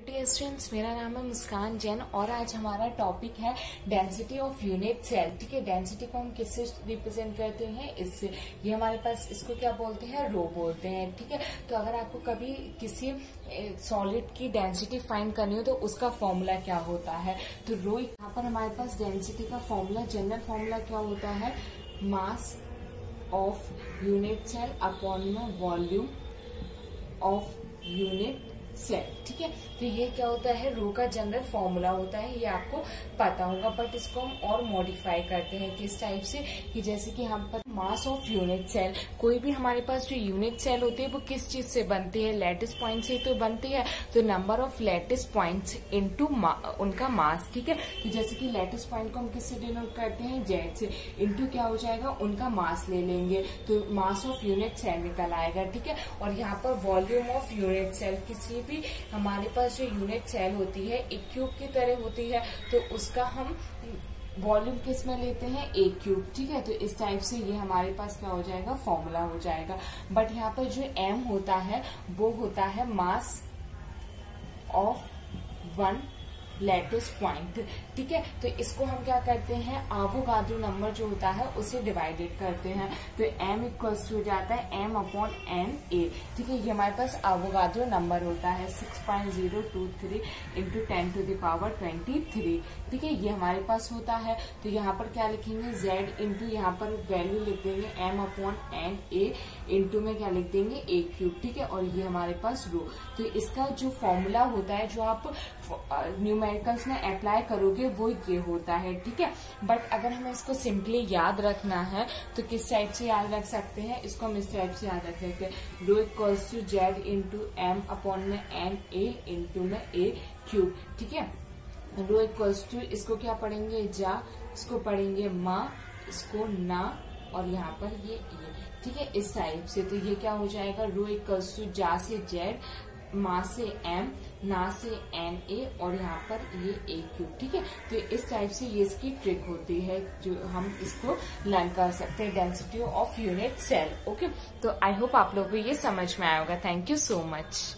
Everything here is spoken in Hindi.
स्टूडेंट्स मेरा नाम है मुस्कान जैन और आज हमारा टॉपिक है डेंसिटी ऑफ़ यूनिट सेल ठीक है डेंसिटी को हम किससे रिप्रेजेंट करते हैं? इससे ये हमारे पास इसको क्या बोलते हैं? रो बोलते हैं, ठीक है? तो अगर आपको कभी किसी सॉलिड की डेंसिटी फाइंड करनी हो तो उसका फॉर्मूला क्या होता है? तो रो यहाँ पर हमारे पास डेंसिटी का फॉर्मूला जनरल फॉर्मूला क्या होता है? Mass of unit cell upon volume of unit cell ठीक है? तो ये क्या होता है? रो का जनरल फॉर्मूला होता है, ये आपको पता होगा बट इसको हम और मॉडिफाई करते हैं किस टाइप से? कि जैसे कि हम पर मास ऑफ़ यूनिट सेल कोई भी हमारे पास जो यूनिट सेल होती है, वो किस चीज़ से बनती है? लेटिस पॉइंट से तो बनती है तो number of lattice points into उनका मास ठीक है? तो जैसे कि लेटिस पॉइंट को हम किससे डिनोट करते हैं? जेड से। इंटू क्या हो जाएगा? उनका मास ले लेंगे। तो मास ऑफ़ यूनिट सेल निकल आएगा, ठीक है? और यहाँ पर वॉल्यूम ऑफ़ यूनिट सेल किसी भी हमारे पास जो यूनिट सेल होती है, एक क्यूब की तरह होती है तो उसका हम वॉल्यूम किसमें लेते हैं? एक क्यूब ठीक है? तो इस टाइप से ये हमारे पास क्या हो जाएगा? फॉर्मूला हो जाएगा। बट यहाँ पर जो एम होता है, वो होता है mass of one lattice point, ठीक है? तो इसको हम क्या करते हैं? आवोगाद्रो नंबर जो होता है, उसे डिवाइडेड करते हैं। तो m इक्वल्स हो जाता है m अपॉन एन ए ठीक है? ये हमारे पास आवोगाद्रो नंबर होता है 6.023 point zero two three into ten to the power twenty three ठीक है? ये हमारे पास होता है। तो यहाँ पर क्या लिखेंगे? z इंटू यहाँ पर वैल्यू लिख देंगे, m upon N A into में क्या लिख देंगे? ए क्यूब ठीक है? और ये हमारे पास रो। तो इसका जो फॉर्मूला होता है, जो आप न्यूमेरिकल्स में अप्लाई करोगे, वो ये होता है, ठीक है? बट अगर हमें इसको सिंपली याद रखना है तो किस टाइप से याद रख सकते हैं? इसको हम इस टाइप से याद रख सकते हैं rho equals to Z into M upon में एन ए इंटू में ए क्यूब ठीक है? रो इक्वल्स टू इसको क्या पढ़ेंगे? जा, इसको पढ़ेंगे माँ, इसको ना, और यहाँ पर ये ये, ठीक है? इस टाइप से तो ये क्या हो जाएगा? रो इक्वल्स टू जा से जेड माँ से एम ना से एन ए और यहाँ पर ये ए क्यूब ठीक है? तो इस टाइप से ये इसकी ट्रिक होती है जो हम इसको लर्न कर सकते हैं density of unit cell okay तो आई होप आप लोगों को ये समझ में आया होगा। Thank you so much